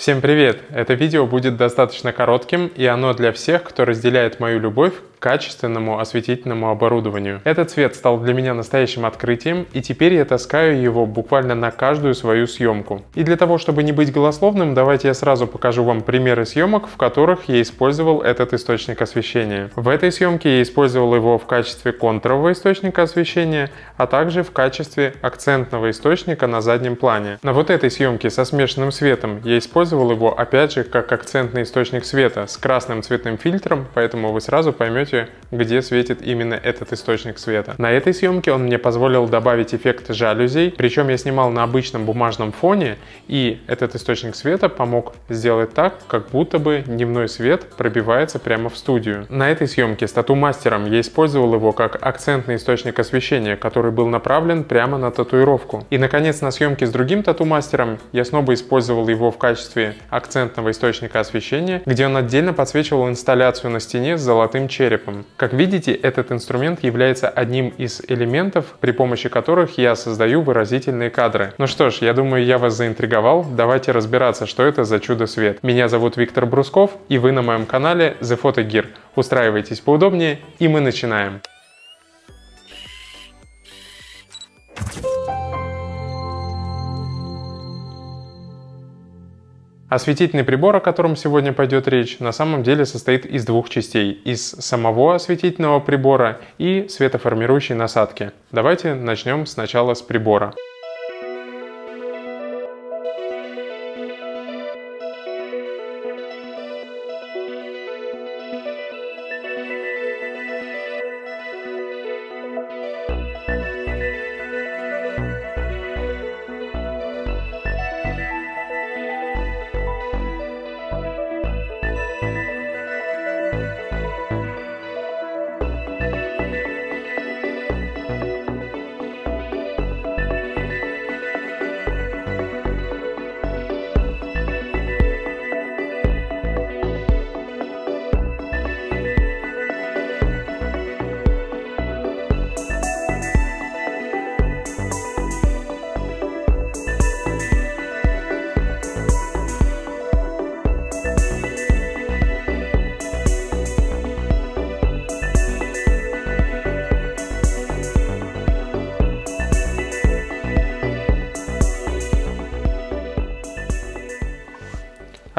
Всем привет! Это видео будет достаточно коротким, и оно для всех, кто разделяет мою любовь качественному осветительному оборудованию. Этот цвет стал для меня настоящим открытием, и теперь я таскаю его буквально на каждую свою съемку. И для того, чтобы не быть голословным, давайте я сразу покажу вам примеры съемок, в которых я использовал этот источник освещения. В этой съемке я использовал его в качестве контрового источника освещения, а также в качестве акцентного источника на заднем плане. На вот этой съемке со смешанным светом я использовал его опять же как акцентный источник света с красным цветным фильтром, поэтому вы сразу поймете, поймете, где светит именно этот источник света. На этой съемке он мне позволил добавить эффект жалюзей, причем я снимал на обычном бумажном фоне, и этот источник света помог сделать так, как будто бы дневной свет пробивается прямо в студию. На этой съемке с тату-мастером я использовал его как акцентный источник освещения, который был направлен прямо на татуировку. И наконец на съемке с другим тату-мастером я снова использовал его в качестве акцентного источника освещения, где он отдельно подсвечивал инсталляцию на стене с золотым черепом черепом. Как видите, этот инструмент является одним из элементов, при помощи которых я создаю выразительные кадры. Ну что ж, я думаю, я вас заинтриговал. Давайте разбираться, что это за чудо-свет. Меня зовут Виктор Брусков, и вы на моем канале The Photo Gear. Устраивайтесь поудобнее, и мы начинаем. Осветительный прибор, о котором сегодня пойдет речь, на самом деле состоит из двух частей. Из самого осветительного прибора и светоформирующей насадки. Давайте начнем сначала с прибора.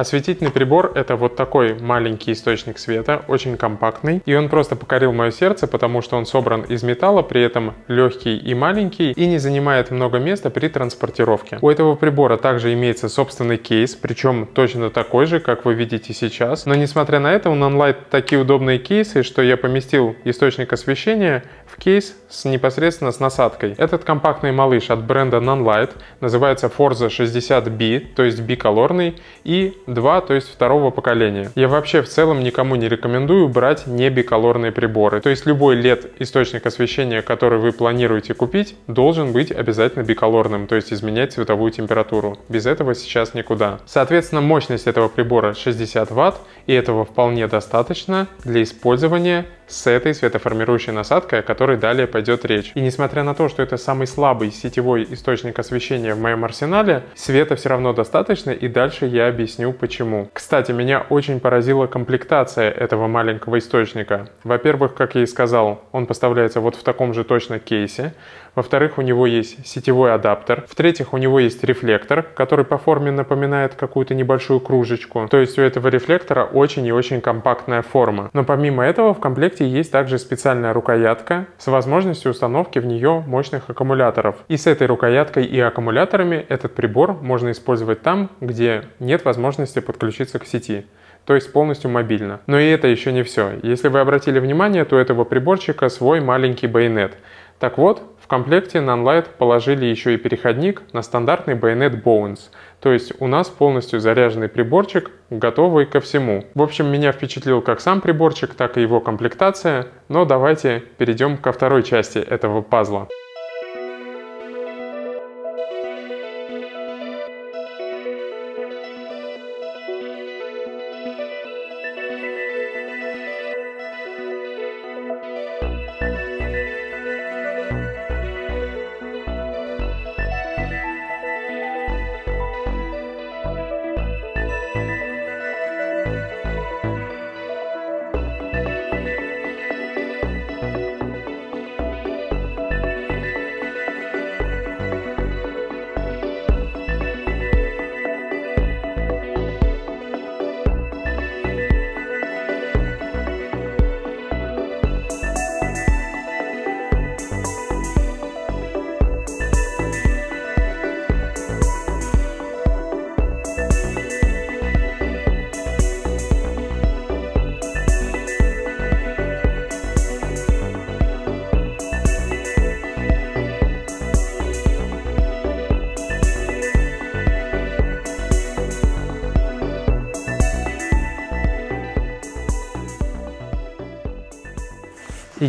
Осветительный прибор это вот такой маленький источник света, очень компактный. И он просто покорил мое сердце, потому что он собран из металла, при этом легкий и маленький, и не занимает много места при транспортировке. У этого прибора также имеется собственный кейс, причем точно такой же, как вы видите сейчас. Но несмотря на это, у Nonlight такие удобные кейсы, что я поместил источник освещения в кейс с непосредственно с насадкой. Этот компактный малыш от бренда Nonlight называется Forza 60B, то есть биколорный, и 2, то есть второго поколения. Я вообще в целом никому не рекомендую брать не биколорные приборы. То есть любой LED источник освещения, который вы планируете купить, должен быть обязательно биколорным, то есть изменять цветовую температуру. Без этого сейчас никуда. Соответственно, мощность этого прибора 60 Вт, и этого вполне достаточно для использования с этой светоформирующей насадкой, о которой далее пойдет речь. И несмотря на то, что это самый слабый сетевой источник освещения в моем арсенале, света все равно достаточно, и дальше я объясню почему. Кстати, меня очень поразила комплектация этого маленького источника. Во-первых, как я и сказал, он поставляется вот в таком же точно кейсе. Во-вторых, у него есть сетевой адаптер. В-третьих, у него есть рефлектор, который по форме напоминает какую-то небольшую кружечку. То есть у этого рефлектора очень и очень компактная форма. Но помимо этого в комплекте есть также специальная рукоятка с возможностью установки в нее мощных аккумуляторов. И с этой рукояткой и аккумуляторами этот прибор можно использовать там, где нет возможности подключиться к сети то есть полностью мобильно. Но и это еще не все. Если вы обратили внимание, то у этого приборчика свой маленький байонет. Так вот, комплекте Nonlight положили еще и переходник на стандартный байонет Bones, то есть у нас полностью заряженный приборчик, готовый ко всему. В общем, меня впечатлил как сам приборчик, так и его комплектация, но давайте перейдем ко второй части этого пазла.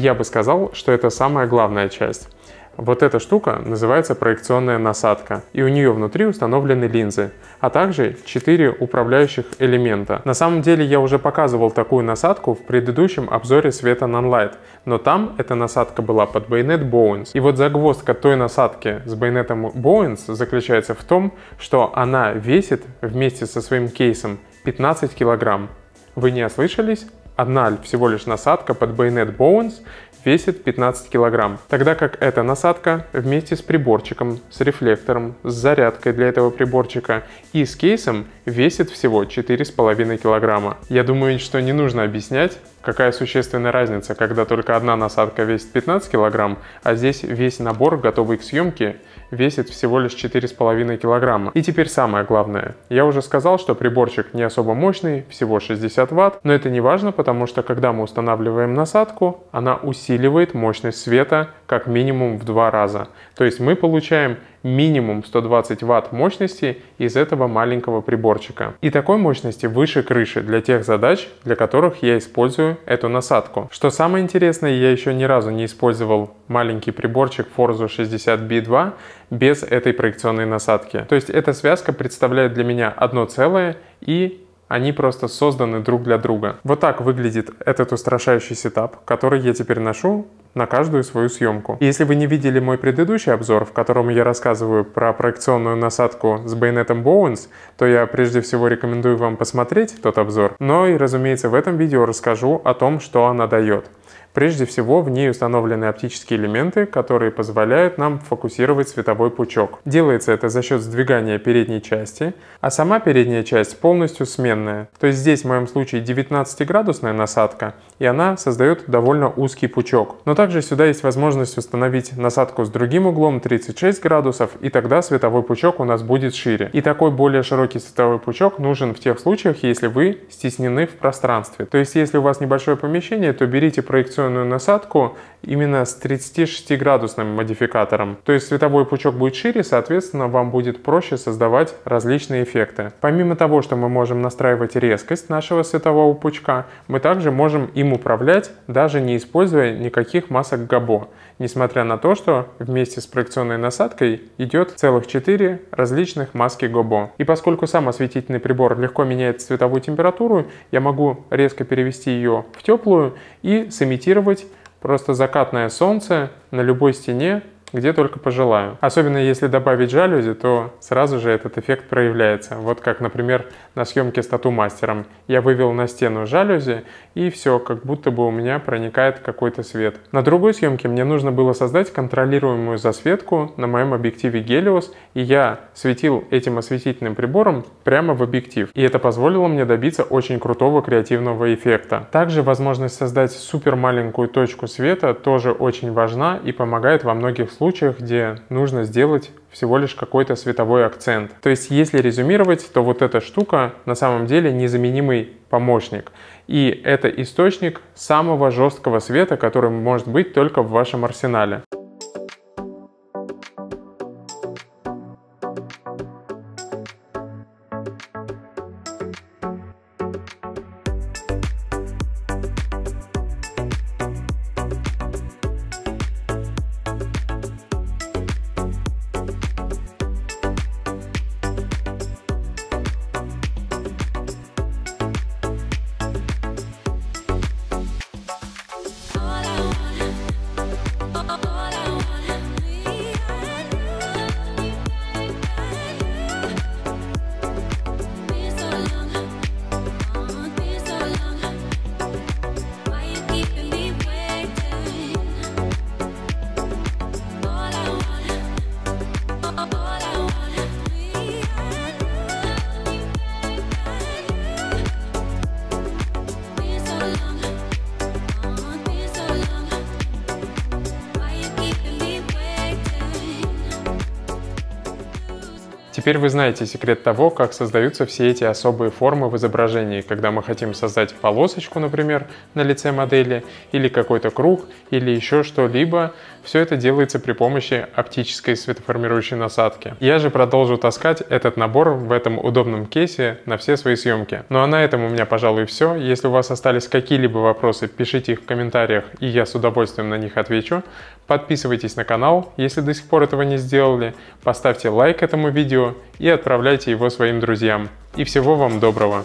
Я бы сказал, что это самая главная часть. Вот эта штука называется проекционная насадка, и у нее внутри установлены линзы, а также 4 управляющих элемента. На самом деле я уже показывал такую насадку в предыдущем обзоре света Nonlight, но там эта насадка была под байонет Bowens. И вот загвоздка той насадки с байонетом Bowens заключается в том, что она весит вместе со своим кейсом 15 килограмм. Вы не ослышались? Одна всего лишь насадка под байонет Bowens весит 15 килограмм, тогда как эта насадка вместе с приборчиком, с рефлектором, с зарядкой для этого приборчика и с кейсом весит всего 4,5 килограмма. Я думаю, что не нужно объяснять, какая существенная разница, когда только одна насадка весит 15 килограмм, а здесь весь набор, готовый к съемке, весит всего лишь 4,5 килограмма. И теперь самое главное. Я уже сказал, что приборчик не особо мощный, всего 60 ватт, но это не важно, потому что когда мы устанавливаем насадку, она усиливает мощность света как минимум в два раза. То есть мы получаем минимум 120 ватт мощности из этого маленького приборчика. И такой мощности выше крыши для тех задач, для которых я использую эту насадку. Что самое интересное, я еще ни разу не использовал маленький приборчик Forza 60B2 без этой проекционной насадки. То есть эта связка представляет для меня одно целое и они просто созданы друг для друга. Вот так выглядит этот устрашающий сетап, который я теперь ношу на каждую свою съемку. Если вы не видели мой предыдущий обзор, в котором я рассказываю про проекционную насадку с байонетом Bowens, то я прежде всего рекомендую вам посмотреть тот обзор. Но и, разумеется, в этом видео расскажу о том, что она дает. Прежде всего, в ней установлены оптические элементы, которые позволяют нам фокусировать световой пучок. Делается это за счет сдвигания передней части, а сама передняя часть полностью сменная. То есть здесь в моем случае 19-градусная насадка, и она создает довольно узкий пучок. Но также сюда есть возможность установить насадку с другим углом 36 градусов, и тогда световой пучок у нас будет шире. И такой более широкий световой пучок нужен в тех случаях, если вы стеснены в пространстве. То есть если у вас небольшое помещение, то берите проекцию инверсионную насадку именно с 36-градусным модификатором. То есть световой пучок будет шире, соответственно, вам будет проще создавать различные эффекты. Помимо того, что мы можем настраивать резкость нашего светового пучка, мы также можем им управлять, даже не используя никаких масок Габо, несмотря на то, что вместе с проекционной насадкой идет целых 4 различных маски Гобо. И поскольку сам осветительный прибор легко меняет цветовую температуру, я могу резко перевести ее в теплую и сымитировать просто закатное солнце на любой стене где только пожелаю. Особенно если добавить жалюзи, то сразу же этот эффект проявляется. Вот как, например, на съемке с тату-мастером. Я вывел на стену жалюзи, и все, как будто бы у меня проникает какой-то свет. На другой съемке мне нужно было создать контролируемую засветку на моем объективе Helios, и я светил этим осветительным прибором прямо в объектив. И это позволило мне добиться очень крутого креативного эффекта. Также возможность создать супер маленькую точку света тоже очень важна и помогает во многих случаях случаях, где нужно сделать всего лишь какой-то световой акцент. То есть, если резюмировать, то вот эта штука на самом деле незаменимый помощник. И это источник самого жесткого света, который может быть только в вашем арсенале. Теперь вы знаете секрет того, как создаются все эти особые формы в изображении, когда мы хотим создать полосочку, например, на лице модели, или какой-то круг, или еще что-либо. Все это делается при помощи оптической светоформирующей насадки. Я же продолжу таскать этот набор в этом удобном кейсе на все свои съемки. Ну а на этом у меня, пожалуй, все. Если у вас остались какие-либо вопросы, пишите их в комментариях, и я с удовольствием на них отвечу. Подписывайтесь на канал, если до сих пор этого не сделали, поставьте лайк этому видео и отправляйте его своим друзьям. И всего вам доброго!